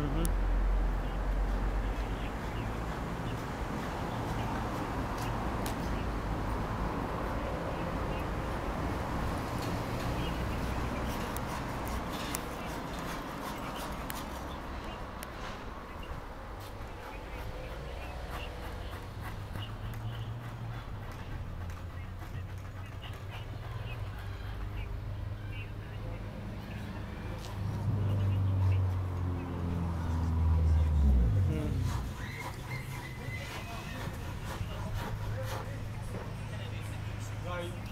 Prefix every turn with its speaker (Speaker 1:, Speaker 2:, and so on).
Speaker 1: Mm-hmm. Bye.